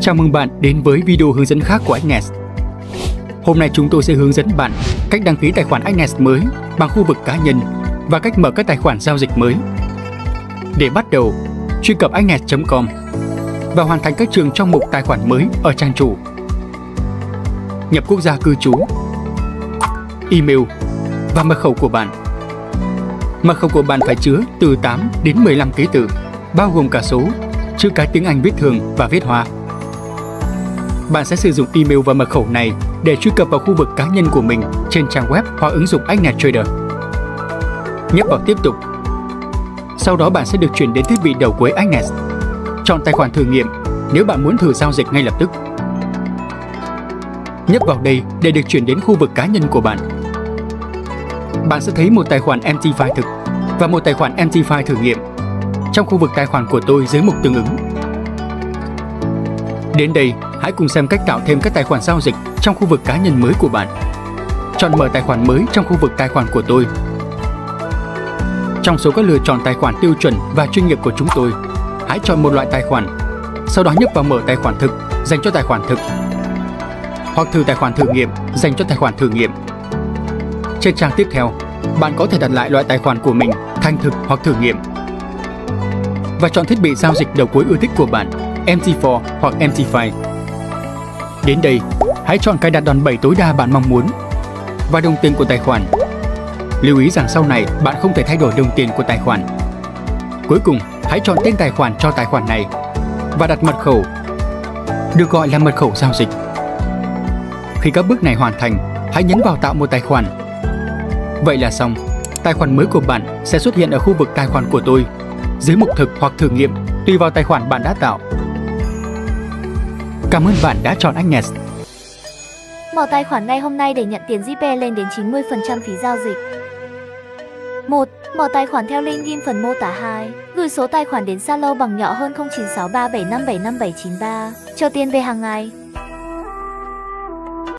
Chào mừng bạn đến với video hướng dẫn khác của Agnes. Hôm nay chúng tôi sẽ hướng dẫn bạn cách đăng ký tài khoản Agnes mới bằng khu vực cá nhân và cách mở các tài khoản giao dịch mới. Để bắt đầu, truy cập agnes.com và hoàn thành các trường trong mục tài khoản mới ở trang chủ. Nhập quốc gia cư trú, email và mật khẩu của bạn. Mật khẩu của bạn phải chứa từ 8 đến 15 ký tự, bao gồm cả số, chữ cái tiếng Anh viết thường và viết hoa. Bạn sẽ sử dụng email và mật khẩu này để truy cập vào khu vực cá nhân của mình trên trang web hoặc ứng dụng Agnet Trader. Nhấp vào tiếp tục. Sau đó bạn sẽ được chuyển đến thiết bị đầu cuối Agnes. Chọn tài khoản thử nghiệm nếu bạn muốn thử giao dịch ngay lập tức. Nhấp vào đây để được chuyển đến khu vực cá nhân của bạn. Bạn sẽ thấy một tài khoản empty file thực và một tài khoản empty file thử nghiệm. Trong khu vực tài khoản của tôi dưới mục tương ứng. Đến đây, hãy cùng xem cách tạo thêm các tài khoản giao dịch trong khu vực cá nhân mới của bạn. Chọn mở tài khoản mới trong khu vực tài khoản của tôi. Trong số các lựa chọn tài khoản tiêu chuẩn và chuyên nghiệp của chúng tôi, hãy chọn một loại tài khoản. Sau đó nhấp vào mở tài khoản thực dành cho tài khoản thực hoặc thử tài khoản thử nghiệm dành cho tài khoản thử nghiệm. Trên trang tiếp theo, bạn có thể đặt lại loại tài khoản của mình thành thực hoặc thử nghiệm và chọn thiết bị giao dịch đầu cuối ưa thích của bạn, MT4 hoặc MT5. Đến đây, hãy chọn cài đặt đòn bẩy tối đa bạn mong muốn và đồng tiền của tài khoản. Lưu ý rằng sau này bạn không thể thay đổi đồng tiền của tài khoản. Cuối cùng, hãy chọn tên tài khoản cho tài khoản này và đặt mật khẩu, được gọi là mật khẩu giao dịch. Khi các bước này hoàn thành, hãy nhấn vào tạo một tài khoản. Vậy là xong. Tài khoản mới của bạn sẽ xuất hiện ở khu vực tài khoản của tôi, dưới mục thực hoặc thử nghiệm, tùy vào tài khoản bạn đã tạo. Cảm ơn bạn đã chọn Agnes. Mở tài khoản ngay hôm nay để nhận tiền GP lên đến 90% phí giao dịch. 1. Mở tài khoản theo link ghim phần mô tả 2. Gửi số tài khoản đến Zalo bằng nhỏ hơn 096375757793. Cho tiền về hàng ngày.